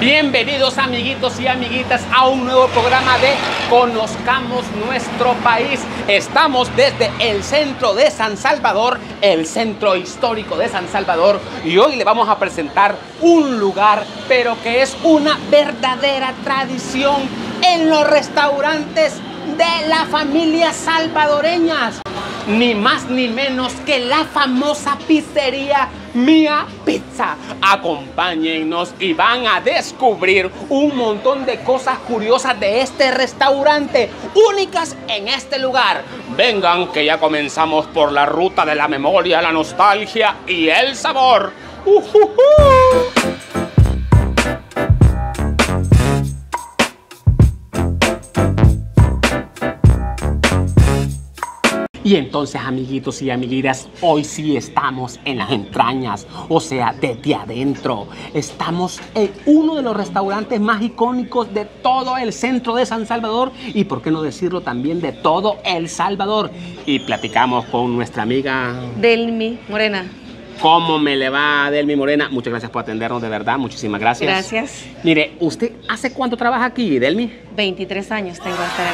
Bienvenidos amiguitos y amiguitas a un nuevo programa de Conozcamos nuestro país. Estamos desde el centro de San Salvador, el centro histórico de San Salvador, y hoy le vamos a presentar un lugar, pero que es una verdadera tradición en los restaurantes de la familia salvadoreñas. Ni más ni menos que la famosa pizzería Mía Pizza. Acompáñennos y van a descubrir un montón de cosas curiosas de este restaurante, únicas en este lugar. Vengan que ya comenzamos por la ruta de la memoria, la nostalgia y el sabor. ¡Ujujú! Y entonces, amiguitos y amiguitas, hoy sí estamos en las entrañas, o sea, desde adentro. Estamos en uno de los restaurantes más icónicos de todo el centro de San Salvador y, por qué no decirlo, también de todo El Salvador. Y platicamos con nuestra amiga Delmi Morena. ¿Cómo me le va, Delmi Morena? Muchas gracias por atendernos, de verdad. Muchísimas gracias. Gracias. Mire, ¿usted hace cuánto trabaja aquí, Delmi? 23 años tengo de estar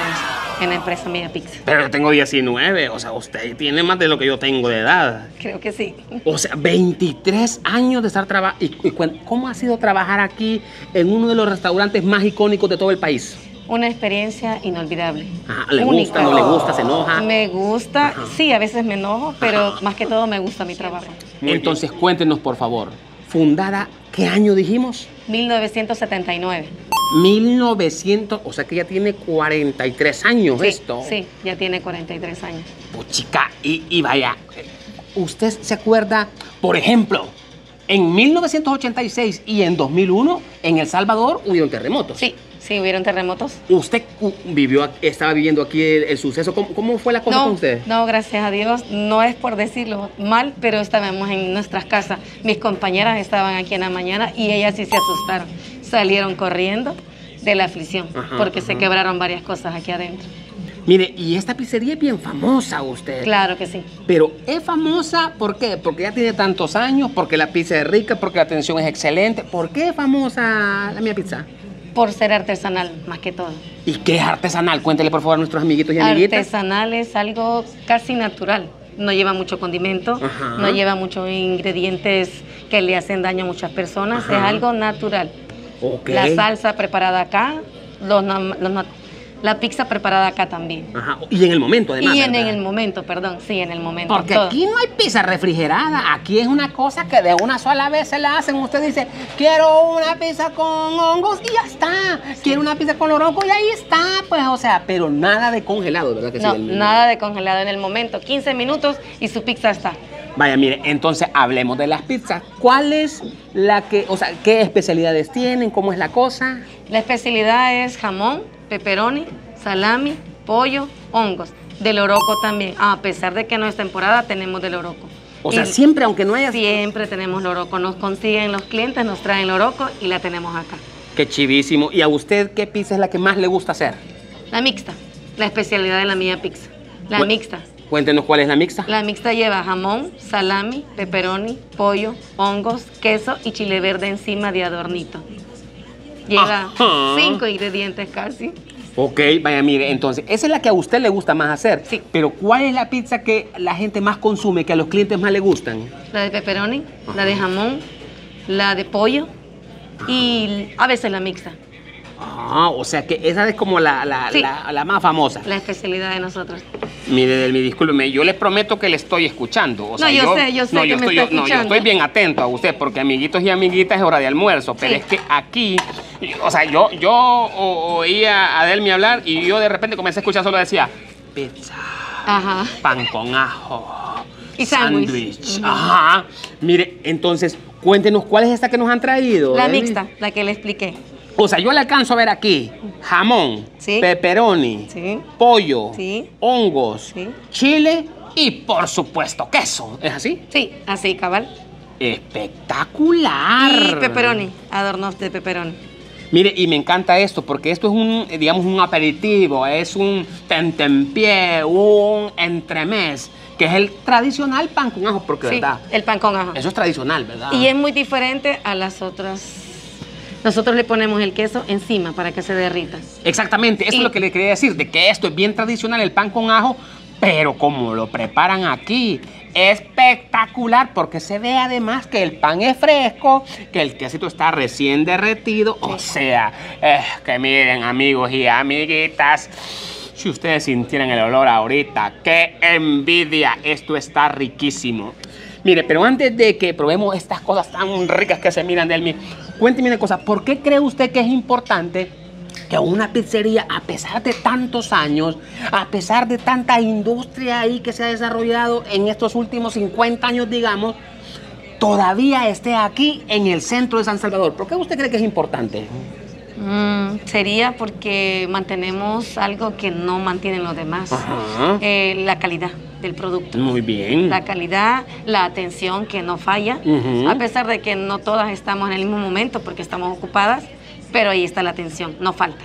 en, en la empresa Mía Pizza. Pero yo tengo 19, o sea, usted tiene más de lo que yo tengo de edad. Creo que sí. O sea, 23 años de estar trabajando. ¿Y, y cuen- cómo ha sido trabajar aquí en uno de los restaurantes más icónicos de todo el país? Una experiencia inolvidable. Ajá, ¿Le Única. gusta, no le gusta, se enoja? Me gusta, Ajá. sí, a veces me enojo, pero Ajá. más que todo me gusta mi trabajo. Entonces, cuéntenos, por favor. ¿Fundada qué año dijimos? 1979. 1900, o sea que ya tiene 43 años Sí, esto. Sí, ya tiene 43 años. Pues chica, y, y vaya, ¿usted se acuerda, por ejemplo, en 1986 y en 2001 en El Salvador hubieron terremotos? Sí, sí, hubieron terremotos. ¿Usted vivió, estaba viviendo aquí el, el suceso? ¿Cómo, cómo fue la cosa No, con usted? no, gracias a Dios. No es por decirlo mal, pero estábamos en nuestras casas. Mis compañeras estaban aquí en la mañana y ellas sí se asustaron. Salieron corriendo de la aflicción Ajá, porque se quebraron varias cosas aquí adentro. Mire, y esta pizzería es bien famosa usted. Claro que sí. Pero es famosa, ¿por qué? Porque ya tiene tantos años, porque la pizza es rica, porque la atención es excelente. ¿Por qué es famosa la mía pizza? Por ser artesanal, más que todo. ¿Y qué es artesanal? Cuéntele por favor a nuestros amiguitos y amiguitas. Artesanal es algo casi natural. No lleva mucho condimento, Ajá. no lleva muchos ingredientes que le hacen daño a muchas personas. Ajá. Es algo natural. La salsa preparada acá, los los la pizza preparada acá también. Ajá. Y en el momento, además. y en, el momento, perdón, sí, en el momento. Porque todo. aquí no hay pizza refrigerada, aquí es una cosa que de una sola vez se la hacen. Usted dice, quiero una pizza con hongos y ya está. Quiero una pizza con loroco y ahí está, pues, o sea, pero nada de congelado, ¿verdad que sí? No, Del- nada de congelado en el momento. 15 minutos y su pizza está. Vaya, mire, entonces hablemos de las pizzas. ¿Cuál es la que, o sea, qué especialidades tienen? ¿Cómo es la cosa? La especialidad es jamón, pepperoni, salami, pollo, hongos. Del oroco también. Ah, a pesar de que no es temporada, tenemos del oroco. O sea, Y siempre, aunque no haya... Siempre tenemos loroco. Nos consiguen los clientes, nos traen loroco y la tenemos acá. Qué chivísimo. ¿Y a usted qué pizza es la que más le gusta hacer? La mixta, la especialidad de la mía pizza. La mixta. Cuéntenos cuál es la mixta. La mixta lleva jamón, salami, pepperoni, pollo, hongos, queso y chile verde encima de adornito. Lleva Ajá. cinco ingredientes casi. Ok, vaya, mire, entonces, esa es la que a usted le gusta más hacer. Sí. Pero ¿cuál es la pizza que la gente más consume, que a los clientes más le gustan? La de pepperoni, la de jamón, la de pollo y a veces la mixta. Ah, o sea que esa es como la, la, Sí. la- la más famosa. La especialidad de nosotros. Mire, Delmi, discúlpeme, yo les prometo que le estoy escuchando. O No, yo sé, yo sé no, que yo me estoy, está yo- no, yo estoy bien atento a usted, porque amiguitos y amiguitas es hora de almuerzo. Pero Sí. es que aquí, o sea, yo, yo oía a Delmi hablar y yo de repente comencé a escuchar solo decía, pizza, Ajá. pan con ajo, Y sándwich. Ajá. Mire, entonces, cuéntenos cuál es esta que nos han traído. La Delmi? mixta, la que le expliqué. O sea, yo le alcanzo a ver aquí jamón, Sí. pepperoni, Sí. pollo, Sí. hongos, chile y por supuesto queso. ¿Es así? Sí, así, cabal. Espectacular. Y pepperoni, adornos de pepperoni. Mire, y me encanta esto porque esto es un, digamos, un aperitivo, es un tentempié, un entremés, que es el tradicional pan con ajo, porque verdad, el pan con ajo. eso es tradicional, ¿verdad? Y es muy diferente a las otras Nosotros le ponemos el queso encima para que se derrita. Exactamente, eso Y- es lo que le quería decir, de que esto es bien tradicional, el pan con ajo, pero como lo preparan aquí, espectacular, porque se ve además que el pan es fresco, que el quesito está recién derretido, o sea, eh, que miren amigos y amiguitas, si ustedes sintieran el olor ahorita, qué envidia, esto está riquísimo. Mire, pero antes de que probemos estas cosas tan ricas que se miran de él, cuénteme una cosa, ¿por qué cree usted que es importante que una pizzería, a pesar de tantos años, a pesar de tanta industria ahí que se ha desarrollado en estos últimos 50 años, digamos, todavía esté aquí en el centro de San Salvador? ¿Por qué usted cree que es importante? Mm, sería porque mantenemos algo que no mantienen los demás. Eh, la calidad del producto. Muy bien. La calidad, la atención que no falla, a pesar de que no todas estamos en el mismo momento porque estamos ocupadas, pero ahí está la atención, no falta.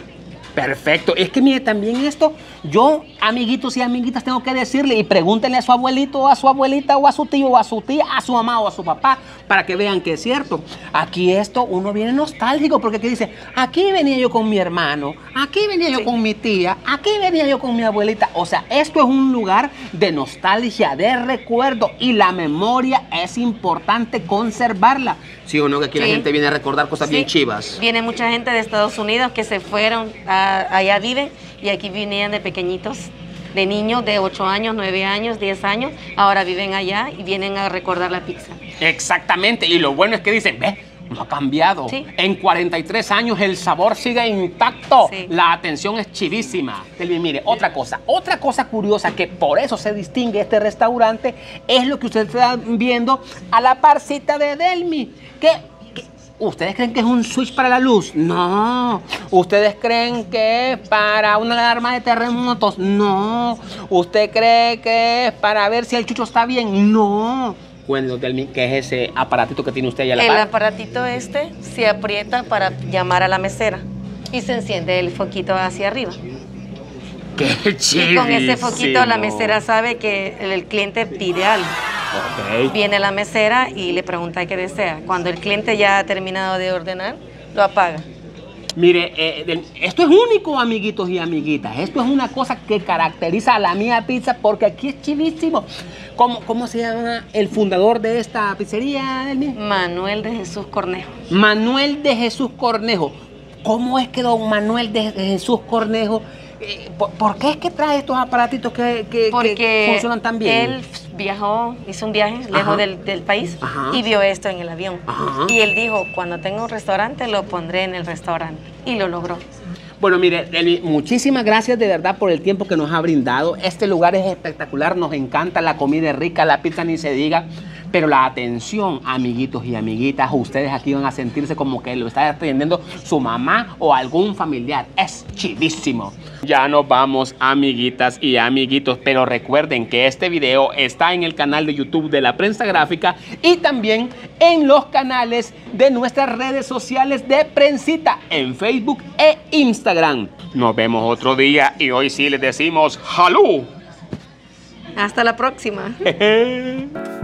Perfecto. Es que mire, también esto, yo, amiguitos y amiguitas, tengo que decirle y pregúntenle a su abuelito o a su abuelita o a su tío o a su tía, a su mamá o a su papá, para que vean que es cierto. Aquí esto, uno viene nostálgico porque aquí dice, aquí venía yo con mi hermano, aquí venía yo Sí. con mi tía, aquí venía yo con mi abuelita. O sea, esto es un lugar de nostalgia, de recuerdo y la memoria es importante conservarla. ¿Sí o no? Que aquí la gente viene a recordar cosas bien Sí, chivas. Viene mucha gente de Estados Unidos que se fueron, a- allá viven y aquí venían de pequeñitos, de niños de 8 años, 9 años, 10 años, ahora viven allá y vienen a recordar la pizza. Exactamente, y lo bueno es que dicen, ve, no ha cambiado. Sí. En 43 años el sabor sigue intacto. Sí. La atención es chivísima. Mire, otra cosa, otra cosa curiosa que por eso se distingue este restaurante es lo que ustedes están viendo a la parcita de Delmi. Que- ¿Ustedes creen que es un switch para la luz? No. ¿Ustedes creen que es para una alarma de terremotos? No. ¿Usted cree que es para ver si el chucho está bien? No. Delmi, ¿qué es ese aparatito que tiene usted ahí a la El par? aparatito este se aprieta para llamar a la mesera y se enciende el foquito hacia arriba. ¡Qué Y con ese foquito la mesera sabe que el cliente pide algo. Viene la mesera y le pregunta qué desea. Cuando el cliente ya ha terminado de ordenar, lo apaga. Mire, eh, esto es único, amiguitos y amiguitas. Esto es una cosa que caracteriza a la mía pizza porque aquí es chivísimo. ¿Cómo, cómo se llama el fundador de esta pizzería, Delmi? Manuel de Jesús Cornejo. Manuel de Jesús Cornejo. ¿Cómo es que don Manuel de Jesús Cornejo, eh, por, por qué es que trae estos aparatitos que, que- que Porque funcionan tan bien? él viajó, hizo un viaje Ajá. lejos del, del país Ajá. y vio esto en el avión. Ajá. Y él dijo, cuando tenga un restaurante lo pondré en el restaurante. Y lo logró. Bueno, mire, Delmi, muchísimas gracias de verdad por el tiempo que nos ha brindado. Este lugar es espectacular, nos encanta, la comida es rica, la pizza ni se diga. Pero la atención, amiguitos y amiguitas, ustedes aquí van a sentirse como que lo está atendiendo su mamá o algún familiar. Es chivísimo. Ya nos vamos, amiguitas y amiguitos, pero recuerden que este video está en el canal de YouTube de la prensa gráfica y también en los canales de nuestras redes sociales de Prensita en Facebook e Instagram. Nos vemos otro día y hoy sí les decimos ¡Halú! Hasta la próxima.